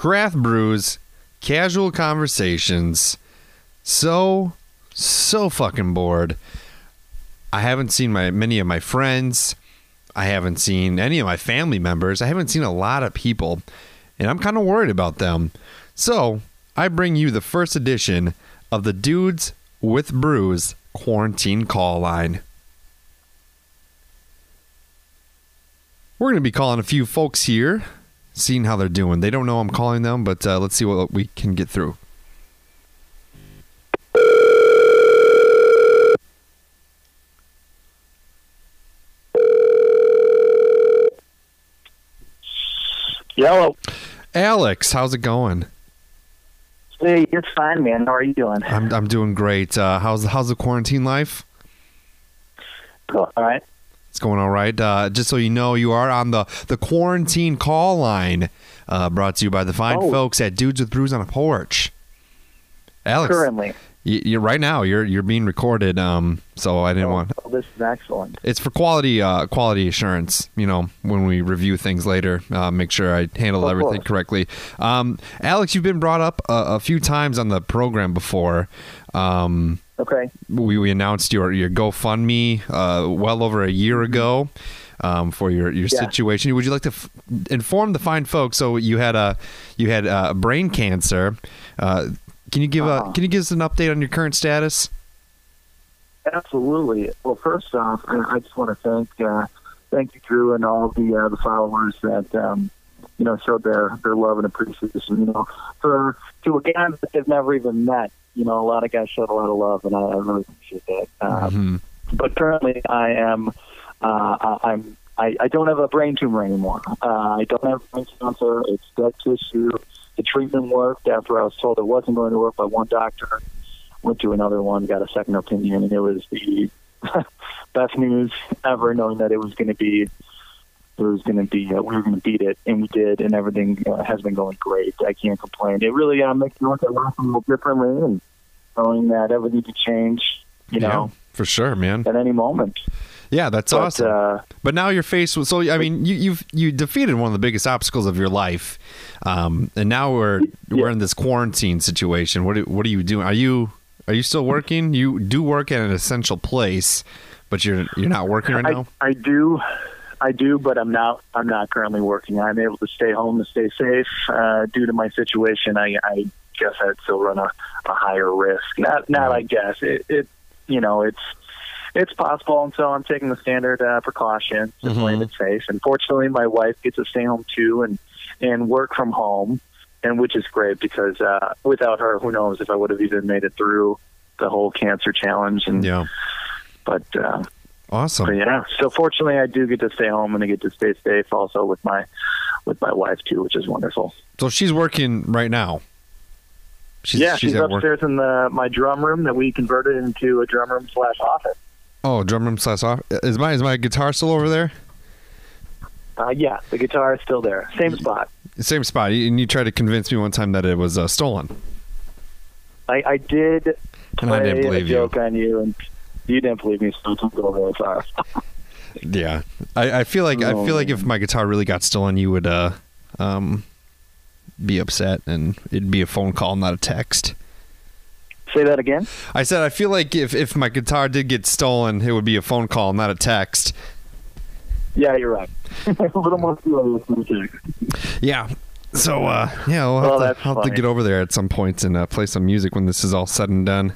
craft brews, casual conversations. So, so fucking bored. I haven't seen my many of my friends. I haven't seen any of my family members. I haven't seen a lot of people, and I'm kind of worried about them. So, I bring you the first edition of the Dudes with Brews quarantine call line. We're going to be calling a few folks here, seeing how they're doing. They don't know I'm calling them, but uh, let's see what we can get through. Yellow. Alex, how's it going? Hey, it's fine, man. How are you doing? I'm I'm doing great. Uh, how's how's the quarantine life? Cool. All right. It's going all right. Uh, just so you know, you are on the the quarantine call line, uh, brought to you by the fine Oh. folks at Dudes with Brews on a Porch. Alex, Currently. you, you're right now. You're you're being recorded. Um, so I didn't Oh, want. oh, this is excellent. It's for quality uh, quality assurance. You know, when we review things later, uh, make sure I handle Of everything course. correctly. Um, Alex, you've been brought up a, a few times on the program before. Um, Okay. we, we announced your your GoFundMe uh, well over a year ago um, for your your Yeah. situation. Would you like to f- inform the fine folks? So you had a you had uh, brain cancer. Uh, can you give Uh-huh. a can you give us an update on your current status? Absolutely. Well, first off, I I just want to thank uh, thank you, Drew, and all the uh, the followers that um, you know showed their their love and appreciation. You know, for to a guy that they've never even met. You know, a lot of guys showed a lot of love, and I, I really appreciate that. Uh, Mhm. but currently I am uh, I- I'm I, I don't have a brain tumor anymore. Uh, I don't have brain cancer. It's dead tissue. The treatment worked after I was told it wasn't going to work by one doctor. Went to another one, got a second opinion, and it was the best news ever. Knowing that it was going to be it was going to be uh, we were going to beat it, and we did, and everything uh, has been going great. I can't complain. It really uh, makes me look at life a little differently, and knowing that everything could change. You know, for sure, man. at any moment. Yeah, that's But, awesome. Uh, But now you're faced with so I mean you you've you defeated one of the biggest obstacles of your life, um, and now we're we're in this quarantine situation. What do, what are you doing? Are you are you still working? You do work at an essential place, but you're you're not working right now. I, I do, I do, but I'm not. I'm not currently working. I'm able to stay home to stay safe. Uh, due to my situation, I, I guess I'd still run a, a higher risk. Not, not. I guess it. it you know, it's it's possible, and so I'm taking the standard uh, precautions, just Mhm. playing it safe. And fortunately, my wife gets to stay home too, and and work from home, and which is great because uh, without her, who knows if I would have even made it through the whole cancer challenge. And yeah, but. Uh, awesome. yeah, so fortunately, I do get to stay home and I get to stay safe also with my with my wife too, which is wonderful. So she's working right now. She's, yeah, she's, work. upstairs in the my drum room that we converted into a drum room slash office. Oh, drum room slash office. Is my is my guitar still over there? Uh, yeah, the guitar is still there, same spot. Same spot. And you tried to convince me one time that it was uh, stolen. I, I did And I didn't believe a you. joke on you, and you didn't believe me, so don't go very far. Yeah, I, I feel like I feel like if my guitar really got stolen, you would uh, um, be upset, and it'd be a phone call, not a text. Say that again. I said I feel like if if my guitar did get stolen, it would be a phone call, not a text. Yeah, you're right. a little more serious than joke. Yeah. So uh, yeah, we'll have, to, I'll have to get over there at some point and uh, play some music when this is all said and done.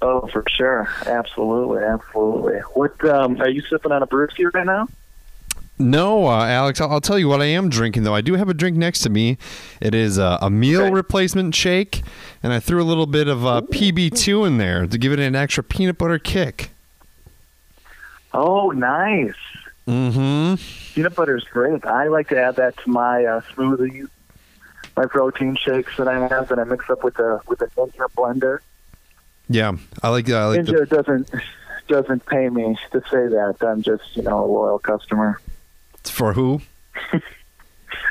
Oh, for sure, absolutely, absolutely. What um, are you sipping on a brewski right now? No, uh, Alex, I'll, I'll tell you what I am drinking though. I do have a drink next to me. It is uh, a meal Okay. replacement shake, and I threw a little bit of uh, PB2 in there to give it an extra peanut butter kick. Oh, nice. Mm-hmm. Peanut butter is great. I like to add that to my uh, smoothies, my protein shakes that I have that I mix up with a with a blender. Yeah, I like. I like the, Ninja doesn't doesn't pay me to say that. I'm just you know a loyal customer. for who?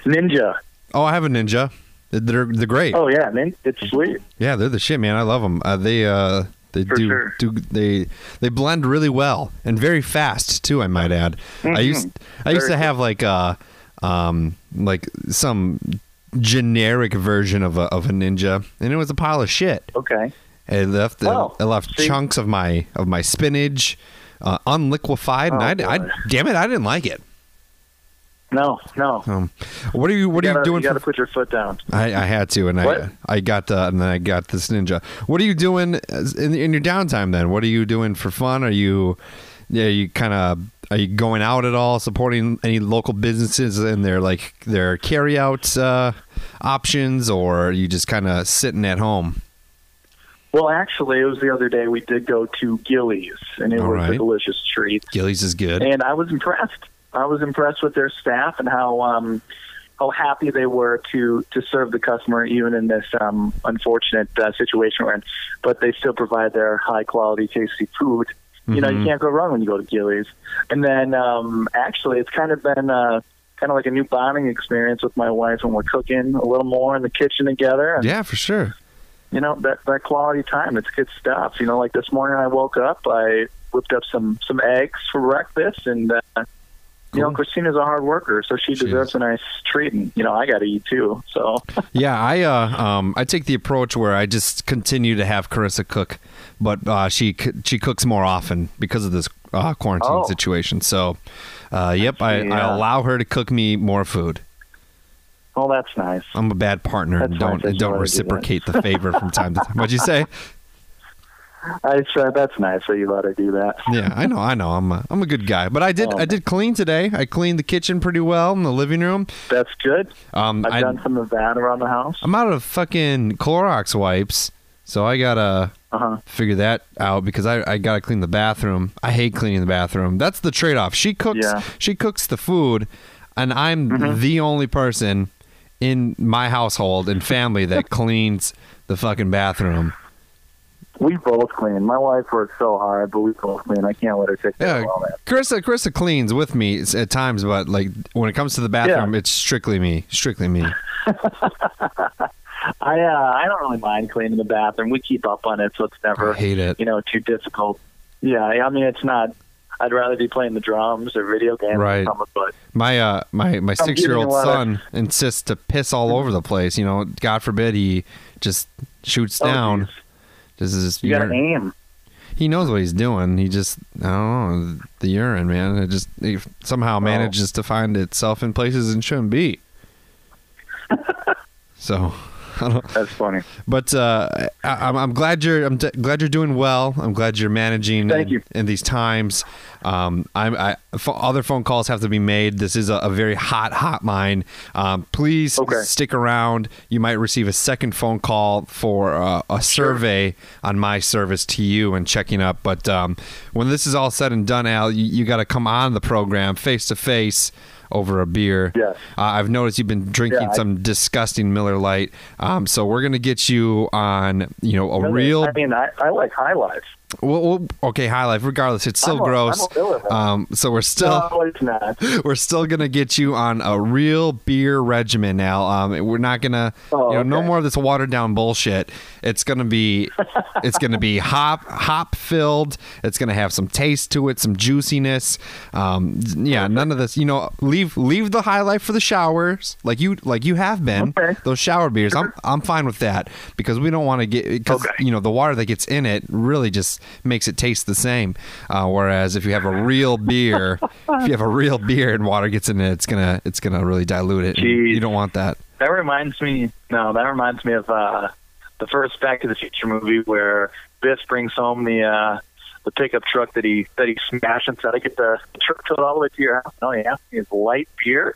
Ninja. Oh, I have a Ninja. They're they're great. Oh yeah, nin- it's sweet. Yeah, they're the shit, man. I love them. Uh, they uh they For do sure. do they they blend really well and very fast too. I might add. I Mhm. used I used Very to have like uh um like some generic version of a of a ninja, and it was a pile of shit. Okay. It left the, Oh, it left see? chunks of my of my spinach, uh, unliquefied, Oh, and I, I damn it, I didn't like it. No, no. Um, what are you what you are gotta, you doing? You got to put your foot down. I, I had to, and I? I got uh, and then I got this ninja. What are you doing in, in your downtime? Then what are you doing for fun? Are you yeah you kind of are you going out at all? Supporting any local businesses and their like their carry out uh, options, or are you just kind of sitting at home? Well, actually, it was the other day we did go to Gilles, and it All was right. a delicious treat. Gilles is good. and I was impressed. I was impressed with their staff and how um, how happy they were to to serve the customer even in this um, unfortunate uh, situation we're in. But they still provide their high quality, tasty food. You know, you Mhm. can't go wrong when you go to Gilles. And then um, actually, it's kind of been uh, kind of like a new bonding experience with my wife when we're cooking a little more in the kitchen together. Yeah, for sure. You know that that quality time it's good stuff you know like this morning i woke up i whipped up some some eggs for breakfast and uh, you know christina's a hard worker so she She deserves is. a nice treat and you know i gotta eat too so Yeah, I uh, um, I take the approach where I just continue to have Carissa cook, but uh, she she cooks more often because of this uh, quarantine Oh. situation. So, uh, yep, I, I Yeah. allow her to cook me more food. Well that's nice I'm a bad partner and That's don't nice and don't wanna do reciprocate the favor from time to time. What'd you say? i said that's nice that you let her do that Yeah, I know, I know. I'm a, I'm a good guy, but I did. I did clean today. I cleaned the kitchen pretty well in the living room. that's good Um, i've I, done some of that around the house I'm out of fucking Clorox wipes, so I gotta uh-huh figure that out because I, I gotta clean the bathroom. I hate cleaning the bathroom. That's the trade off. She cooks Yeah. she cooks the food and I'm Mm-hmm. the only person in my household and family that cleans the fucking bathroom. we both clean my wife works so hard but we both clean i can't let her take care Yeah, that Carissa Carissa cleans with me at times, but like when it comes to the bathroom, Yeah. it's strictly me. Strictly me. I uh, I don't really mind cleaning the bathroom. We keep up on it, so it's never I hate it. you know too difficult. Yeah, I mean it's not. I'd rather be playing the drums or video games Right. or something. But My uh my my six year old lot of- son insists to piss all over the place. You know, God forbid he just shoots oh, down. geez, This is you got to aim. he knows what he's doing. He just I don't know the urine, man. It just it somehow manages to find itself in places it shouldn't be. so, That's funny. but uh, I, I'm, I'm glad you're I'm d- glad you're doing well. I'm glad you're managing Thank in, you. in these times. Um, I'm, I, pho- other phone calls have to be made. This is a, a very hot hotline. Um, please Okay. stick around. You might receive a second phone call for uh, a survey on my service to you and checking up. But um, when this is all said and done, Al, you, you got to come on the program face to face over a beer. Yes. Uh, I've noticed you've been drinking Yeah, I- some disgusting Miller Lite. Um, so we're gonna get you on, you know, a real. I mean, I, I like high life. Well, well, okay, high life. Regardless, it's still I'm gross. A um, so we're still no, it's not. we're still gonna get you on a real beer regimen now. Um, we're not gonna, Oh, you know, no more of this watered down bullshit. It's gonna be, it's gonna be hop hop filled. It's gonna have some taste to it, some juiciness. Um, yeah, none of this. You know, leave leave the high life for the showers, like you like you have been. Okay. Those shower beers, I'm I'm fine with that because we don't want to get because Okay. you know the water that gets in it really just makes it taste the same. Uh, whereas if you have a real beer, if you have a real beer and water gets in it, it's gonna it's gonna really dilute it. You don't want that. That reminds me. No, that reminds me of uh, the first Back to the Future movie where Biff brings home the uh, the pickup truck that he that he smashed and said, "I get the truck towed all the way to your house." Oh yeah, it's light beer.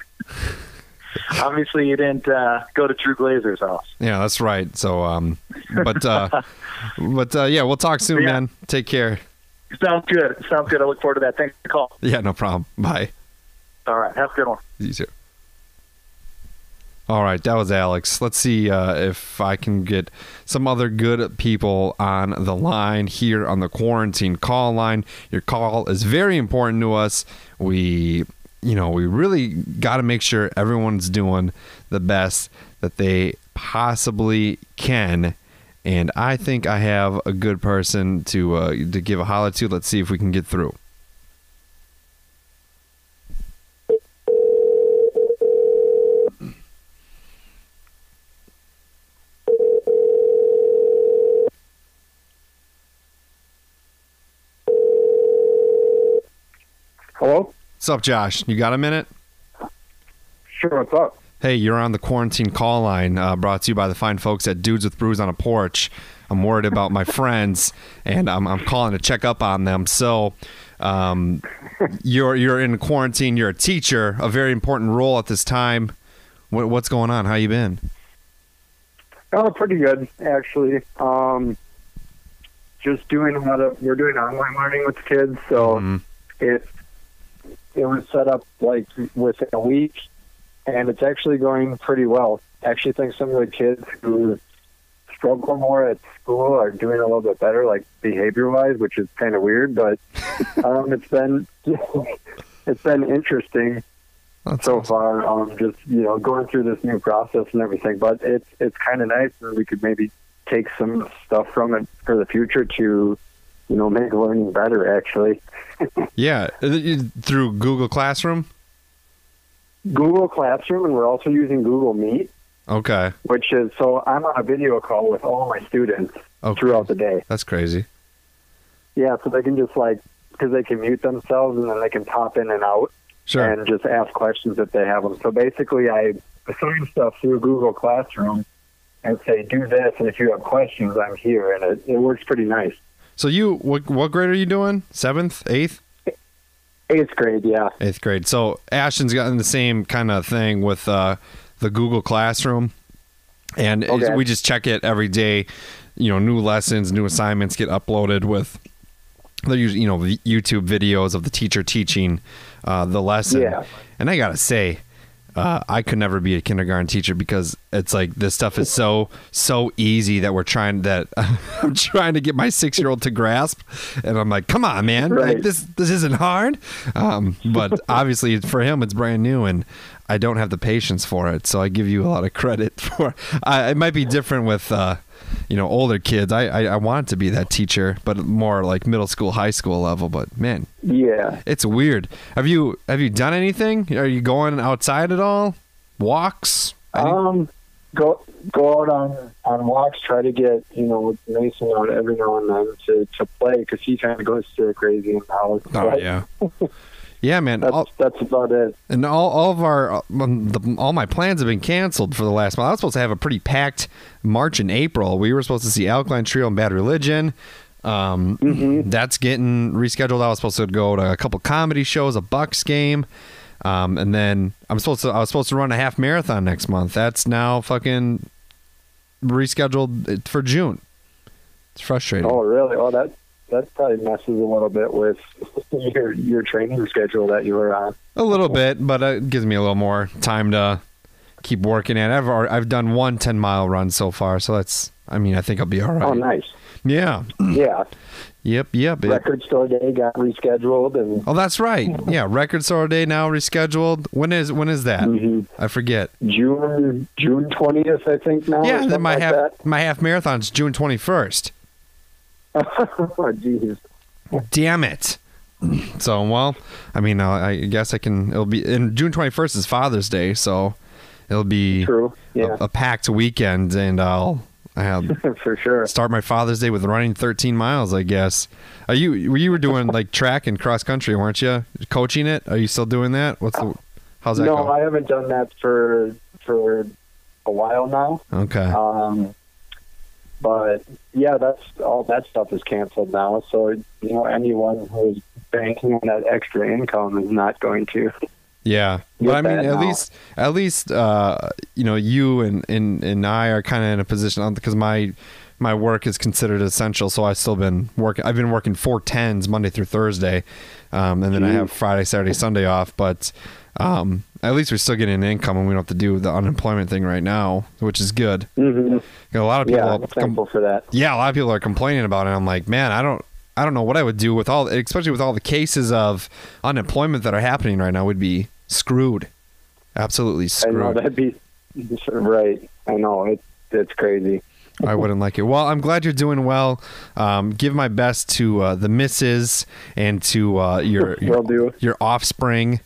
Obviously, you didn't uh, go to True Glazer's house. Yeah, that's right. So, um, but uh, but uh, yeah, we'll talk soon, Yeah. man. Take care. Sounds good. Sounds good. I look forward to that. Thanks for the call. Yeah, no problem. Bye. All right. Have a good one. You too. All right, that was Alex. Let's see uh, if I can get some other good people on the line here on the quarantine call line. Your call is very important to us. We, you know, we really got to make sure everyone's doing the best that they possibly can. And I think I have a good person to uh, to give a holler to. Let's see if we can get through. Hello? What's up, Josh? You got a minute? Sure, what's up? Hey, you're on the quarantine call line uh, brought to you by the fine folks at Dudes with Brews on a Porch. I'm worried about my friends, and I'm, I'm calling to check up on them. So, um, you're you're in quarantine. You're a teacher, a very important role at this time. What, what's going on? How you been? Oh, pretty good, actually. Um, just doing a lot of, we're doing online learning with the kids, so Mhm. it, it was set up like within a week, and it's actually going pretty well. I actually think some of the kids who struggle more at school are doing a little bit better, like behavior-wise, which is kind of weird, but um, it's been it's been interesting That's so awesome. far. Um, just you know, going through this new process and everything, but it's it's kind of nice, and we could maybe take some stuff from it for the future to, you know, make learning better. Actually, Yeah, uh, through Google Classroom. Google Classroom, and we're also using Google Meet, Okay. which is so I'm on a video call with all my students Okay. throughout the day. That's crazy. Yeah, so they can just like because they can mute themselves and then they can pop in and out. Sure. and just ask questions if they have them. So basically, I assign stuff through Google Classroom and say, do this, and if you have questions, I'm here, and it, it works pretty nice. So you, what what grade are you doing? Seventh, eighth? Eighth grade, yeah. eighth grade. So Ashton's gotten the same kind of thing with uh, the Google Classroom, and Okay. we just check it every day. You know, new lessons, new assignments get uploaded with the you know YouTube videos of the teacher teaching uh, the lesson. Yeah. And I gotta say, uh, I could never be a kindergarten teacher because it's like this stuff is so so easy that we're trying that I'm trying to get my six year old to grasp, and I'm like, come on, man, like, this this isn't hard. Um, but obviously for him, it's brand new, and I don't have the patience for it. So I give you a lot of credit for. I, it might be different with. Uh, you know, older kids. I, I I want to be that teacher, but more like middle school, high school level. But man, Yeah. it's weird. Have you have you done anything? Are you going outside at all? Walks? Any- Um, go go out on on walks. Try to get you know Mason out every now and then to to play because he kind of goes stir crazy in the house. oh But yeah, yeah, man. That's All, that's about it. and all, all of our um, all my plans have been canceled for the last month. I was supposed to have a pretty packed March and April. We were supposed to see Alkaline Trio and Bad Religion. Um, That's getting rescheduled. I was supposed to go to a couple comedy shows, a Bucks game, um, and then I'm supposed to. I was supposed to run a half marathon next month. That's now fucking rescheduled for June. It's frustrating. Oh, really? Oh, that that probably messes a little bit with your your training schedule that you were on. A little bit, but it gives me a little more time to keep working at. I've already, I've done one 10 mile run so far, so that's. I mean, I think I'll be all right. Oh, nice. Yeah. Yeah. Yep. Yep. Record store day got rescheduled, and oh, that's right. Yeah. Record store day now rescheduled. When is when is that? Mhm. I forget. June June twentieth, I think now. yeah. Then my like half that. my half marathon's June 21st. oh, jeez. Damn it. So well, I mean, uh, I guess I can. It'll be in June 21st is Father's Day, so it'll be True. Yeah, a, a packed weekend, and I'll. I have for sure. start my Father's Day with running 13 miles. I guess. Are you you were doing like track and cross country, weren't you? Coaching it? Are you still doing that? What's the how's that No, go? I haven't done that for for a while now. okay. Um, but yeah, that's all that stuff is canceled now. So you know, anyone who's banking on that extra income is not going to. Yeah, but I mean, at now. least at least uh, you know you and and and I are kind of in a position because my my work is considered essential, so I've still been working. I've been working four tens Monday through Thursday, um, and then I have Friday, Saturday, Sunday off. But um, at least we're still getting an income, and we don't have to do the unemployment thing right now, which is good. Mm-hmm. You know, a lot of people, Yeah, I'm com- for that. yeah, a lot of people are complaining about it. I'm like, man, I don't, I don't know what I would do with all, especially with all the cases of unemployment that are happening right now. Would be screwed, absolutely screwed. I know that'd be right. I know it. It's crazy. I wouldn't like it. Well, I'm glad you're doing well. Um, give my best to uh, the misses and to uh, your your, do. your offspring.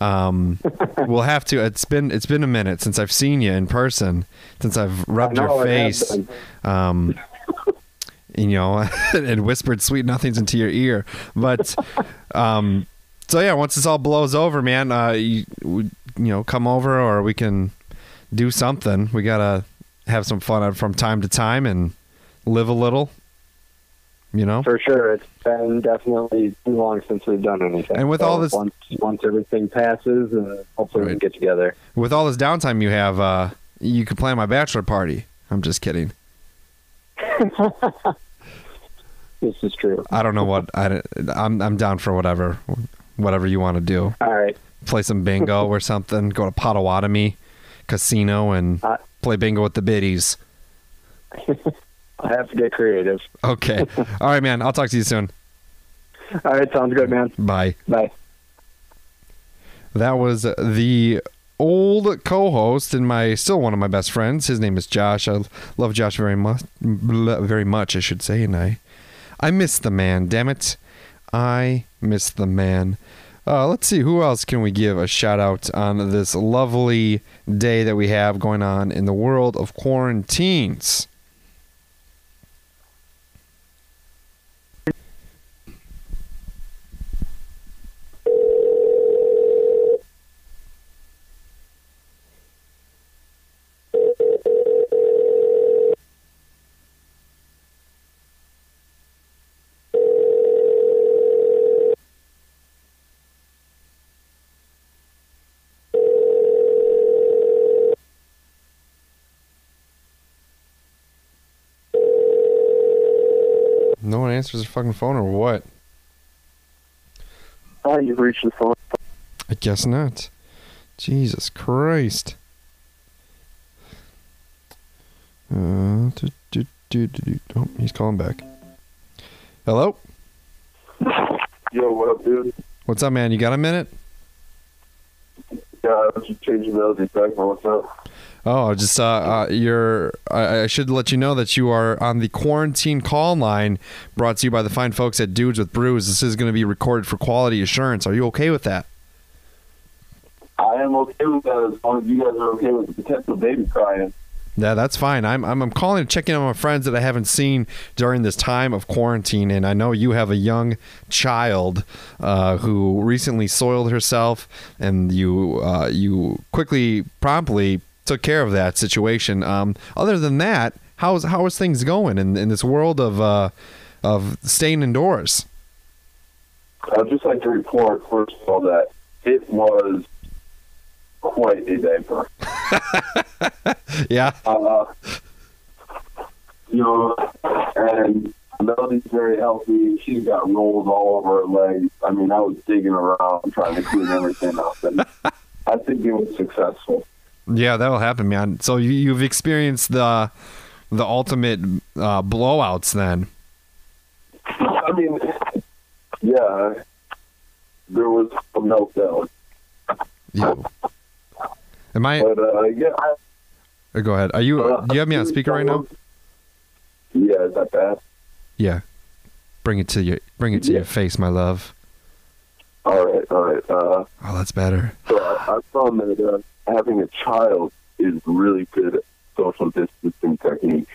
Um, we'll have to. It's been it's been a minute since I've seen you in person. Since I've rubbed know, your face. um, you know, and whispered sweet nothings into your ear. But um, So yeah, once this all blows over, man, uh, you, you know, come over or we can do something. We gotta have some fun from time to time and live a little. You know, For sure, it's been definitely too long since we've done anything. And with So all this- once once everything passes, and hopefully we can get together. with all this downtime you have, uh, you could plan my bachelor party. I'm just kidding. This is true. I don't know what I. I'm I'm down for whatever, whatever you want to do. All right. Play some bingo or something. Go to Potawatomi Casino and Uh, play bingo with the biddies. I have to get creative. Okay. All right, man. I'll talk to you soon. All right, sounds good, man. Bye. Bye. That was the old co-host and my still one of my best friends. His name is Josh. I love Josh very much, very much, I should say, and I, I miss the man. Damn it, I miss the man. Uh, let's see who else can we give a shout out on this lovely day that we have going on in the world of quarantines. No one answers their fucking phone or what? Hi, you've reached the phone. I guess not. Jesus Christ. Uh, do, do, do, do, do. Oh, he's calling back. Hello? Yo, what up, dude? What's up, man? You got a minute? Yeah, I was just changing melody back. What's up? Oh, just uh, uh you're. I, I should let you know that you are on the quarantine call line, brought to you by the fine folks at Dudes with Brews. This is going to be recorded for quality assurance. Are you okay with that? I am okay with that as long as you guys are okay with the potential baby crying. Yeah, that's fine. I'm, I'm I'm calling to check in on my friends that I haven't seen during this time of quarantine, and I know you have a young child uh, who recently soiled herself, and you uh, you quickly, promptly took care of that situation. Um, other than that, how's how is things going in, in this world of uh, of staying indoors? I'd just like to report, first of all, that it was quite a diaper. Yeah, Uh, you know, and Melody's very healthy. She's got rolls all over her legs. I mean, I was digging around trying to clean everything up, and I think it was successful. Yeah, that'll happen, man. So you, you've experienced the the ultimate uh, blowouts then. I mean, yeah, there was a meltdown, You, am I? but uh, yeah. Or go ahead. Are you? Uh, do you have me on speaker right now? Yeah, is that bad? Yeah. Bring it to your bring it to your face, my love. All right, all right. Uh, Oh, that's better. so I, I found that uh, having a child is really good social distancing technique.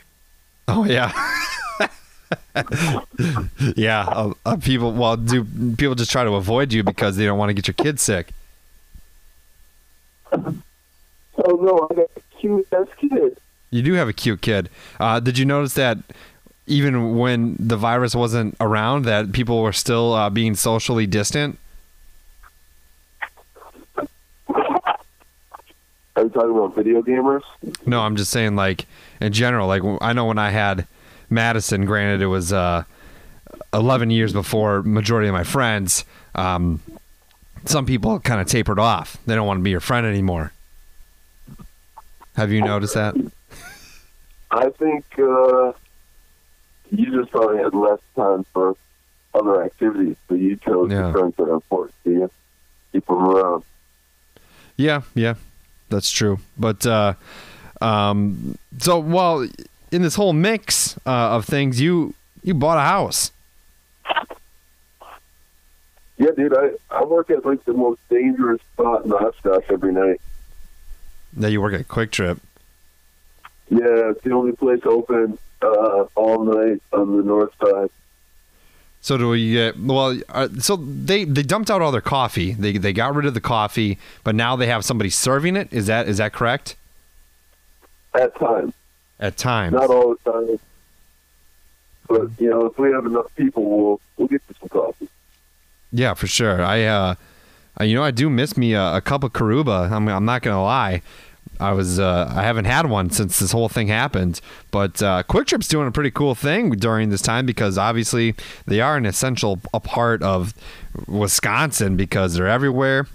Oh yeah. yeah. Uh, uh, people. Well, do people just try to avoid you because they don't want to get your kids sick? Oh no, I got a cute ass kid. You do have a cute kid. Uh, did you notice that even when the virus wasn't around, that people were still uh, being socially distant? Are you talking about video gamers? No, I'm just saying, like in general. Like I know when I had Madison. Granted, it was uh, 11 years before majority of my friends. Um, some people kind of tapered off. They don't want to be your friend anymore. Have you noticed that? I think uh, you just probably had less time for other activities, so you chose Yeah. the friends that are important to you. Keep them around. Yeah, yeah, that's true. But uh, um, so while in this whole mix uh, of things, you you bought a house. Yeah, dude, I, I work at like the most dangerous spot in Oshkosh every night. Now you work at Kwik Trip. Yeah, it's the only place open uh, all night on the north side. So do we get well? Uh, so they they dumped out all their coffee. They they got rid of the coffee, but now they have somebody serving it. Is that is that correct? At times, At times. not all the time. But you know, if we have enough people, we'll we'll get you some coffee. Yeah, for sure. I, uh, you know, I do miss me a, a cup of Karuba. I'm, I'm not gonna lie. I was, uh, I haven't had one since this whole thing happened. But uh, Kwik Trip's doing a pretty cool thing during this time because obviously they are an essential a part of Wisconsin because they're everywhere,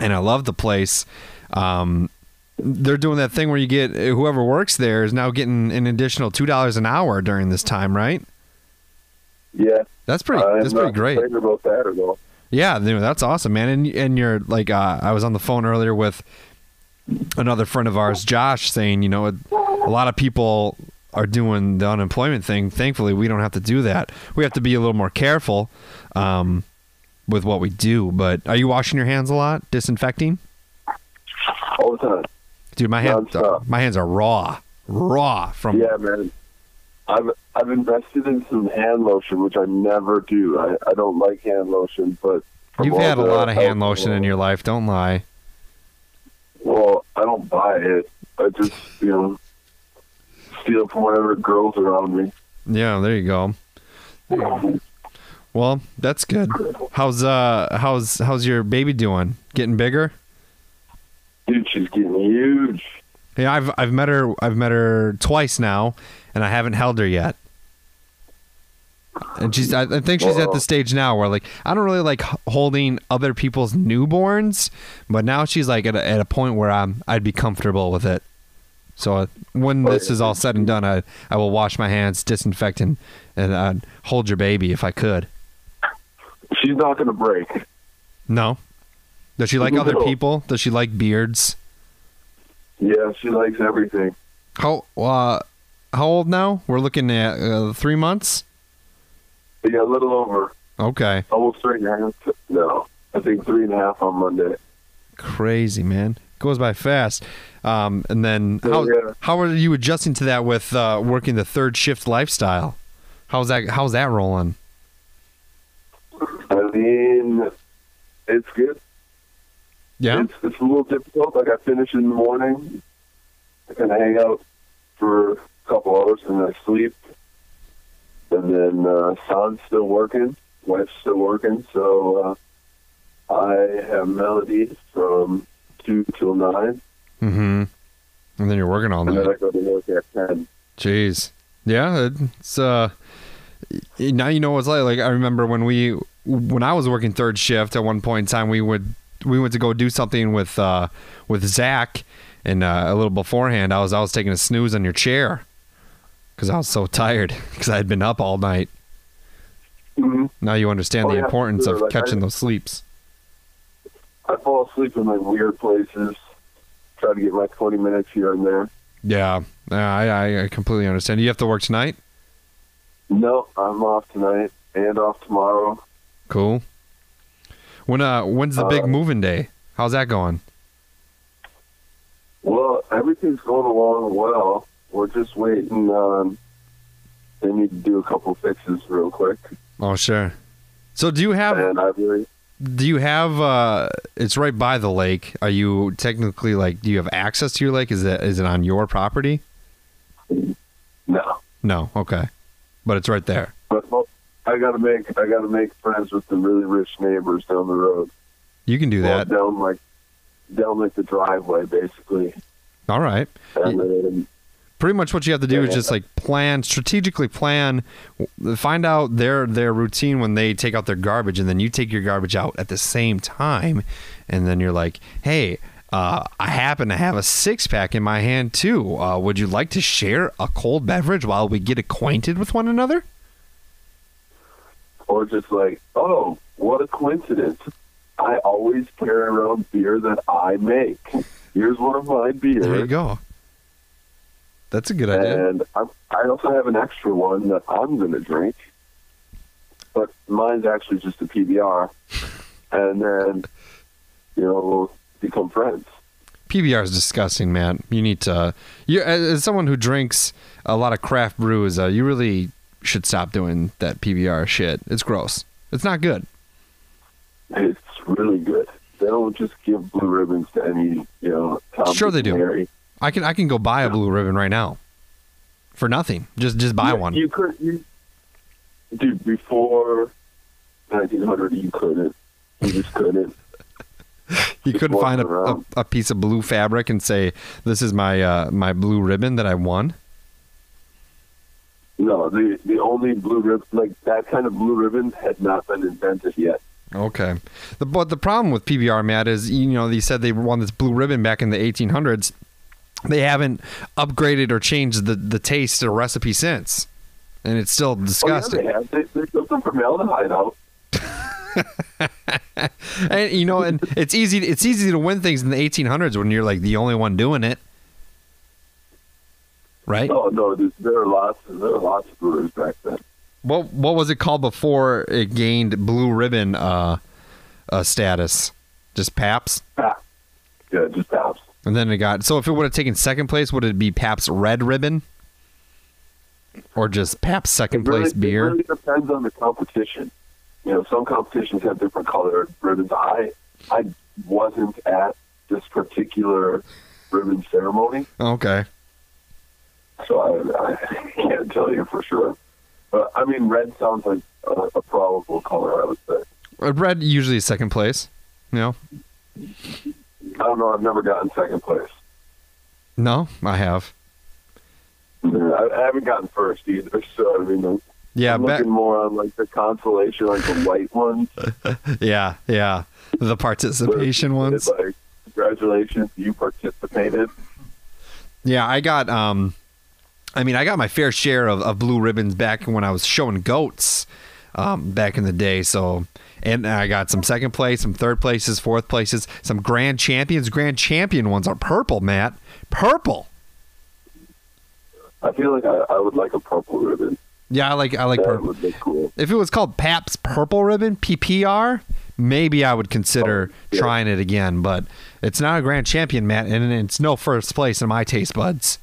and I love the place. Um, they're doing that thing where you get whoever works there is now getting an additional two dollars an hour during this time, right? Yeah, That's pretty. I'm that's pretty great. about that at all. Yeah, that's awesome, man. And and you're like, uh, I was on the phone earlier with another friend of ours, Josh, saying, you know, a lot of people are doing the unemployment thing. Thankfully, we don't have to do that. We have to be a little more careful um, with what we do. But are you washing your hands a lot, disinfecting? All the time. Dude, my hands, Nonstop. my hands are raw, raw from. Yeah, man. I've I've invested in some hand lotion, which I never do. I, I don't like hand lotion, but You've had a lot of hand lotion in your life. Don't lie. Don't buy it. I just you know steal from whatever girls around me. Yeah, there you go. Well, that's good. How's uh how's how's your baby doing? Getting bigger? Dude, she's getting huge. Yeah, I've I've met her I've met her twice now, and I haven't held her yet. And she's I, think she's at the stage now where like I don't really like holding other people's newborns, but now she's like at a, at a point where I'm I'd be comfortable with it. So uh, when this is all said and done, I I will wash my hands, disinfect, and and uh, hold your baby if I could. She's not going to break. No. Does she like other people? Does she like beards? Yeah, she likes everything. How uh, how old now? We're looking at uh, three months. Yeah, a little over, Okay, almost three and a half. No, I think three and a half on Monday. crazy man. Goes by fast. Um, and then how Yeah. how are you adjusting to that with uh, working the third shift lifestyle? How's that How's that rolling? I mean, it's good. Yeah. It's, it's a little difficult. Like I finish in the morning, I kind of hang out for a couple hours and I sleep. And then uh, son's still working, wife's still working, so uh, I have Melody from two till nine, Mm-hmm. And then you're working all and then night. I go to work at ten. Jeez. Yeah, it's uh now you know what it's like. Like I remember when we when I was working third shift at one point in time we would we went to go do something with uh with Zach and uh, a little beforehand I was I was taking a snooze on your chair cuz I was so tired cuz I had been up all night. Mm-hmm. Now you understand Oh, the yeah, importance sure, of like, catching I- those sleeps. I fall asleep in like weird places. Try to get my twenty minutes here and there. Yeah. Yeah, I I- completely understand. You have to work tonight? No, I'm off tonight and off tomorrow. Cool. When uh when's the big Uh, moving day? How's that going? Well, everything's going along well. We're just waiting on. They need to do a couple fixes real quick, Oh, sure. So do you have and I really Do you have? uh It's right by the lake. Are you technically like? Do you have access to your lake? Is it is it on your property? no. No. Okay, but it's right there. But well, I gotta make I gotta make friends with the really rich neighbors down the road. You can do Well, that. down like down like the driveway, basically. All right. And then Pretty much what you have to do is Yeah. just like plan strategically plan, find out their their routine when they take out their garbage, and then you take your garbage out at the same time, and then you're like, hey. Uh, I happen to have a six pack in my hand too. Uh, would you like to share a cold beverage while we get acquainted with one another? or just like, oh, what a coincidence! I always carry around beer that I make. Here's one of my beers. There you go. That's a good idea. And I, I also have an extra one that I'm going to drink, but mine's actually just a PBR. And then, you know, we'll become friends. PBR is disgusting, man. You need to. You as, someone who drinks a lot of craft brews, uh, you really should stop doing that PBR shit. It's gross. It's not good. It's really good. They don't just give blue ribbons to any, you know. Tom, Sure they do. Harry. I can I can go buy a blue ribbon right now for nothing. Just just buy Yeah, one. You could, you, dude. Before 1900, you couldn't. You just couldn't. You couldn't find a, a, a piece of blue fabric and say this is my uh, my blue ribbon that I won. No, the the only blue ribbon, like that kind of blue ribbon, had not been invented yet. Okay. The, but the problem with PBR, Matt, is you know they said they won this blue ribbon back in the 1800s. They haven't upgraded or changed the, the taste or recipe since, and it's still disgusting. Oh, yeah, they have. They, they took some formaldehyde out. and you know, and it's easy. It's easy to win things in the 1800s when you're like the only one doing it, right? Oh no, there's, there are lots. There are lots of brewers back then. What what was it called before it gained blue ribbon uh, uh, status? Just Pabst, Ah, yeah, just Pabst. And then it got. So if it would have taken second place, would it be Pabst Red Ribbon, or just Pabst second really, place beer? It really depends on the competition. You know, some competitions have different colored ribbons. I I wasn't at this particular ribbon ceremony, Okay. so I, I can't tell you for sure. But I mean, red sounds like a, a probable color. I would say. Uh, Red usually is second place. You know? I don't know. I've never gotten second place. No, I have. I, I haven't gotten first either. So I mean, I'm, Yeah, I'm back, looking more on like the consolation, like the white ones. yeah, yeah. The participation ones. Like, congratulations, you participated. Yeah, I got um I mean, I got my fair share of, of blue ribbons back when I was showing goats um back in the day, so and I got some second place, some third places, fourth places, some grand champions. Grand champion ones are purple, Matt. Purple. I feel like I, I would like a purple ribbon. Yeah, I like I like that purple. would be cool. If it was called Pabst Purple Ribbon, PPR, maybe I would consider Oh, yeah. trying it again, but it's not a grand champion, Matt, and it's no first place in my taste buds.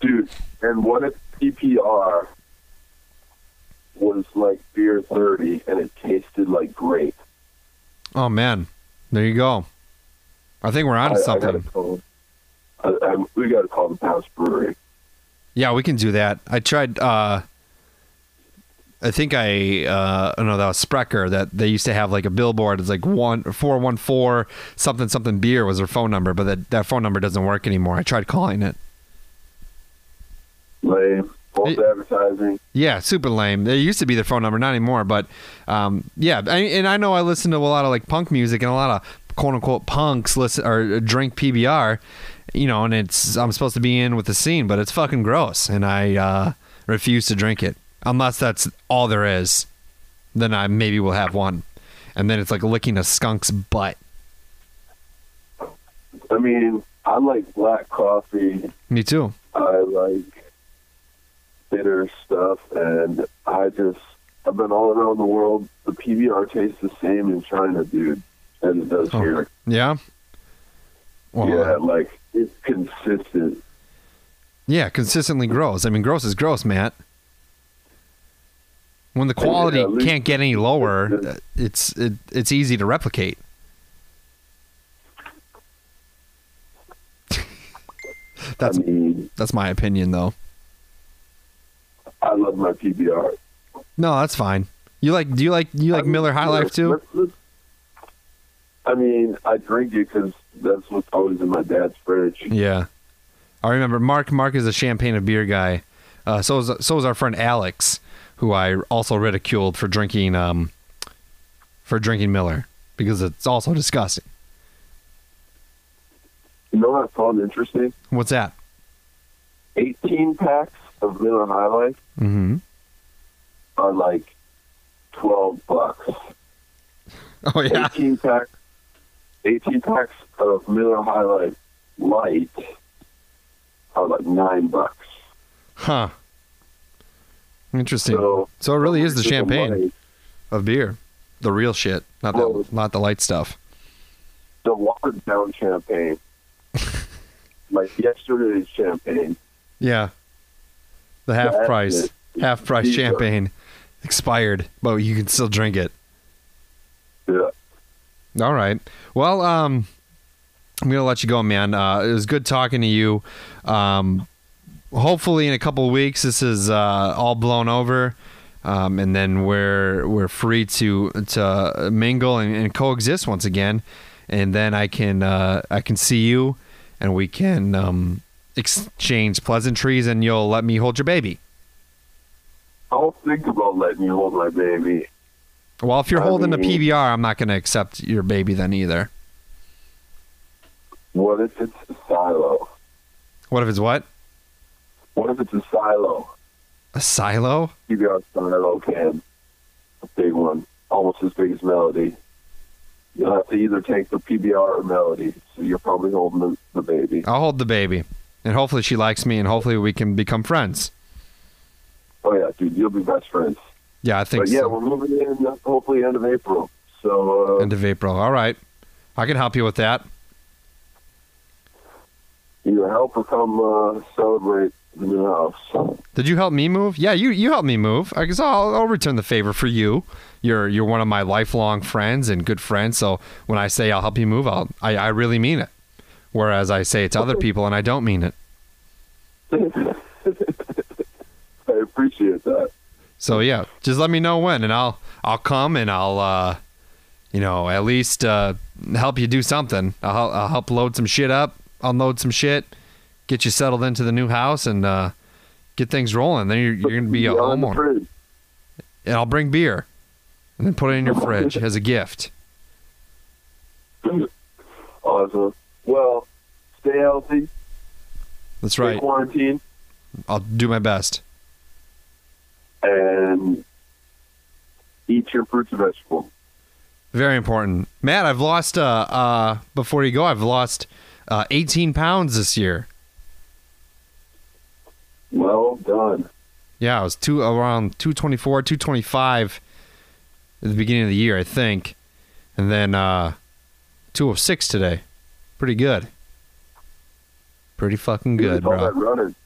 Dude, and what if PPR was like beer 30 and it tasted like grape? Oh man, there you go. I think we're onto I, I something. gotta call, I, I, we got to call the Pabst Brewery. Yeah, we can do that. I tried. uh I think I uh no that was Sprecher that they used to have like a billboard. It's like one four one four something something beer was their phone number, but that that phone number doesn't work anymore. I tried calling it. Lame. False advertising. Yeah, super lame. It used to be their phone number, not anymore. But um, yeah, I, and I know I listen to a lot of like punk music and a lot of quote unquote punks listen or drink PBR, you know, and it's I'm supposed to be in with the scene, but it's fucking gross, and I uh, refuse to drink it unless that's all there is. Then I maybe will have one, and then it's like licking a skunk's butt. I mean, I like black coffee. Me too. I like bitter stuff, and I just I've been all around the world. The PBR tastes the same in China, dude, as it does Oh. here. Yeah. Well, yeah, like it's consistent. Yeah, consistently gross. I mean, gross is gross, Matt. When the quality least- can't get any lower, uh, it's it, it's easy to replicate. That's I mean, that's my opinion, though. I love my PBR. No, that's fine. You like? Do you like? You like I mean, Miller High Life too? let's- let's- I mean, I drink it because that's what's always in my dad's fridge. Yeah, I remember. Mark Mark is a champagne and beer guy. Uh, so is so is our friend Alex, who I also ridiculed for drinking um for drinking Miller because it's also disgusting. You know what I found interesting? What's that? 18 packs of Miller High Life Mm-hmm. are like 12 bucks. Oh yeah. 18 packs, 18 packs of Miller High Life Light are like nine bucks. Huh. Interesting. So, So it really is the champagne of beer, the real shit, not Well- the not the light stuff. the watered down champagne, like yesterday's champagne. Yeah. The half That's price. it. half price champagne, expired, but you can still drink it. Yeah. All right. Well, um, I'm gonna let you go, man. Uh, it was good talking to you. Um, hopefully, in a couple of weeks, this is uh, all blown over, um, and then we're we're free to to mingle and, and coexist once again. And then I can uh, I can see you, and we can um, exchange pleasantries, and you'll let me hold your baby. I'll think about letting you hold my baby. Well, if you're I holding a PBR, I'm not going to accept your baby then either. What if it's a silo? What if it's what? What if it's a silo? A silo? PBR silo can. A big one. Almost as big as Melody. You'll have to either take the PBR or Melody. So you're probably holding the, the baby. I'll hold the baby, and hopefully she likes me, and hopefully we can become friends. Oh, yeah, dude. You'll be best friends. Yeah, I think But yeah, so. we're moving in uh, hopefully end of April. So, uh, End of April. All right, I can help you with that. either help or come uh, celebrate the new house. Did you help me move? Yeah, you you helped me move. I guess I'll, I'll return the favor for you. You're you're one of my lifelong friends and good friends. So when I say I'll help you move, I'll, I I really mean it. Whereas I say it to other people and I don't mean it. I appreciate that. So yeah, just let me know when, and I'll I'll come and I'll uh, you know at least uh, help you do something. I'll I'll help load some shit up, unload some shit, get you settled into the new house, and uh, get things rolling. Then you're, you're gonna be a homeowner, and I'll bring beer, and then put it in your fridge as a gift. Awesome. Well, stay healthy. That's right. quarantine. I'll do my best. and eat your fruits and vegetables. Very important, Matt. I've lost uh uh before you go. I've lost uh 18 pounds this year. Well done. Yeah, I was two around 224, 225 at the beginning of the year, I think. And then uh 206 today. Pretty good. Pretty fucking good, It's all that bro. running.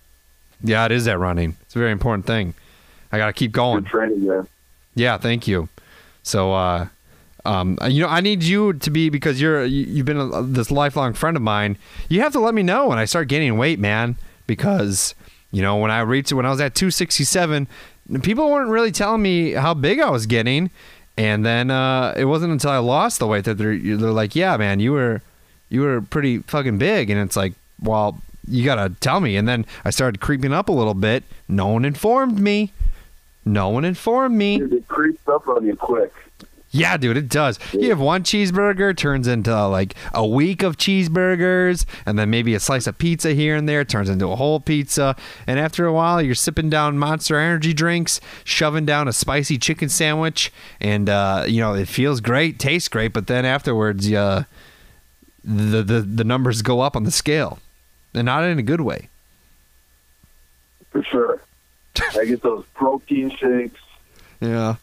Yeah, it is that running. It's a very important thing. I got to keep going. Good training there. Yeah, thank you. So, uh, um, you know, I need you to be because you're you- you've been a, this lifelong friend of mine. You have to let me know when I start gaining weight, man. Because you know when I reached when I was at 267, people weren't really telling me how big I was getting, and then uh, it wasn't until I lost the weight that they're they're like, yeah, man, you were you were pretty fucking big, and it's like, well, you gotta tell me. And then I started creeping up a little bit. No one informed me. No one informed me. Dude, it creeps up on you quick. Yeah, dude, it does. You have one cheeseburger, turns into like a week of cheeseburgers, and then maybe a slice of pizza here and there turns into a whole pizza. And after a while, you're sipping down Monster Energy drinks, shoving down a spicy chicken sandwich, and uh, you know it feels great, tastes great, but then afterwards, uh, the the the numbers go up on the scale, and not in a good way. For sure. I get those protein shakes, Yeah,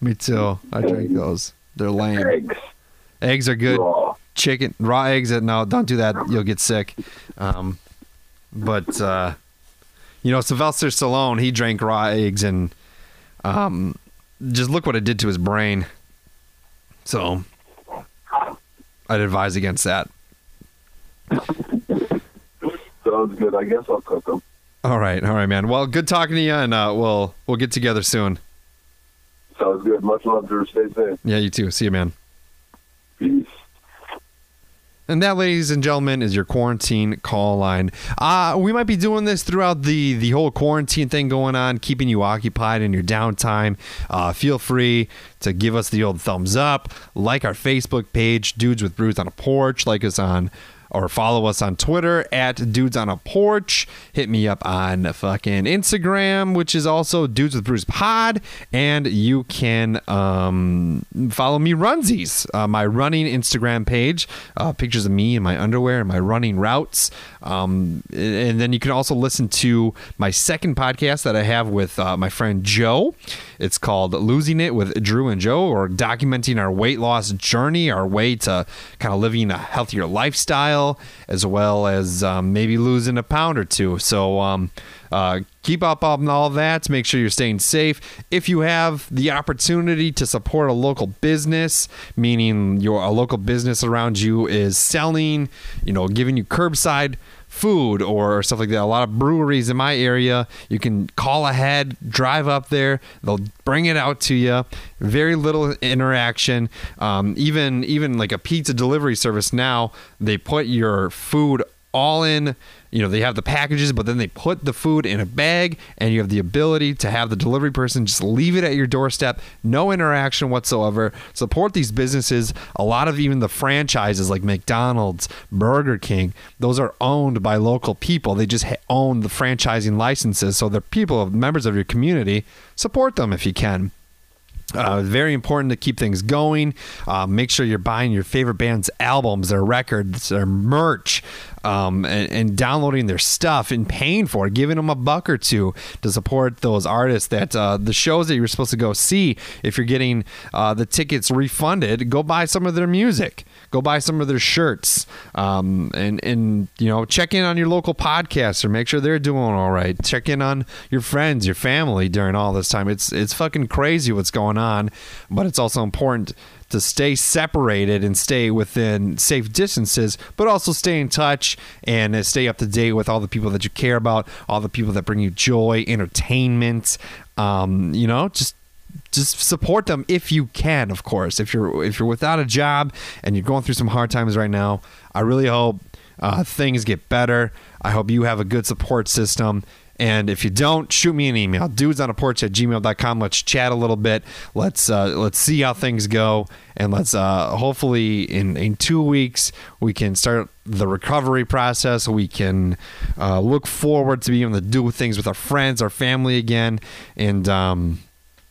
me too. I drink those. They're lame. eggs, Eggs are good. raw. chicken raw eggs uh, no don't do that you'll get sick um but uh you know sylvester stallone he drank raw eggs and um just look what it did to his brain so i'd advise against that Sounds good. I guess I'll cook them. all right all right man well good talking to you and uh we'll we'll get together soon Sounds good. Much love, Drew. Stay safe. yeah you too see you man Peace. And that, ladies and gentlemen, is your quarantine call line. Uh, we might be doing this throughout the, the whole quarantine thing going on, keeping you occupied in your downtime. Uh, feel free to give us the old thumbs up, like our Facebook page, Dudes with Brews on a Porch, like us on or follow us on Twitter at Dudes on a Porch. Hit me up on fucking Instagram, which is also Dudes with Brews Pod, and you can um, follow me Runsies, uh, my running Instagram page, uh, pictures of me in my underwear and my running routes. Um, and then you can also listen to my second podcast that I have with uh, my friend Joe. It's called Losing It with Drew and Joe, or documenting our weight loss journey, our way to kind of living a healthier lifestyle. as well as um, maybe losing a pound or two. So um, uh, keep up on all that. Make sure you're staying safe. If you have the opportunity to support a local business, meaning your a local business around you is selling, you know, giving you curbside food or stuff like that. A lot of breweries in my area, you can call ahead, drive up there, they'll bring it out to you. Very little interaction. Um, even even like a pizza delivery service now, they put your food all in. You know they have the packages but then they put the food in a bag and you have the ability to have the delivery person just leave it at your doorstep. No interaction whatsoever. Support these businesses. A lot of even the franchises like mcdonald's burger king those are owned by local people. They just own the franchising licenses. So they're people members of your community. Support them if you can. Uh, very important to keep things going. Uh, make sure you're buying your favorite band's albums, their records, their merch, um, and, and, downloading their stuff and paying for it, giving them a buck or two to support those artists that uh, the shows that you're supposed to go see. If you're getting uh, the tickets refunded, go buy some of their music go buy some of their shirts um, and and you know check in on your local podcaster make sure they're doing all right check in on your friends your family during all this time it's it's fucking crazy what's going on but it's also important to stay separated and stay within safe distances, but also stay in touch and stay up to date with all the people that you care about, all the people that bring you joy, entertainment. Um, you know, just just support them if you can of course if you're if you're without a job and you're going through some hard times right now i really hope uh, things get better i hope you have a good support system and if you don't, shoot me an email. Dudes on a porch at gmail.com. Let's chat a little bit. Let's uh, let's see how things go. And let's uh, hopefully in, in two weeks we can start the recovery process. We can uh, look forward to being able to do things with our friends, our family again. And um,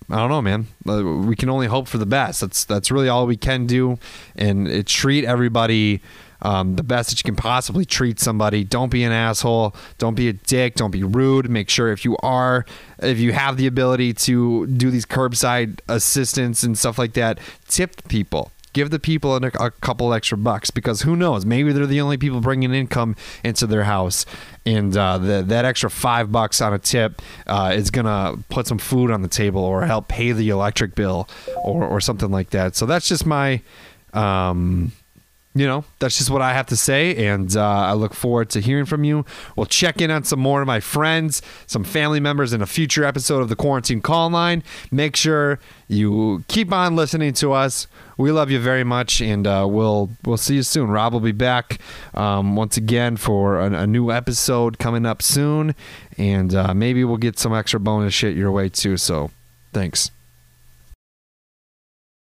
I don't know, man. Uh, we can only hope for the best. That's that's really all we can do, and treat everybody um, the best that you can possibly treat somebody. Don't be an asshole. Don't be a dick. Don't be rude. Make sure if you are, if you have the ability to do these curbside assistance and stuff like that, tip people give the people a, couple extra bucks because who knows maybe they're the only people bringing income into their house and uh, the, that extra five bucks on a tip uh, is gonna put some food on the table or help pay the electric bill or, or something like that so that's just my um, you know, that's just what I have to say. And uh, I look forward to hearing from you. We'll check in on some more of my friends, some family members in a future episode of the Quarantine Call Line. Make sure you keep on listening to us. We love you very much, and uh, we'll we'll see you soon. Rob will be back um, once again for a, new episode coming up soon, and uh, maybe we'll get some extra bonus shit your way too. So, thanks.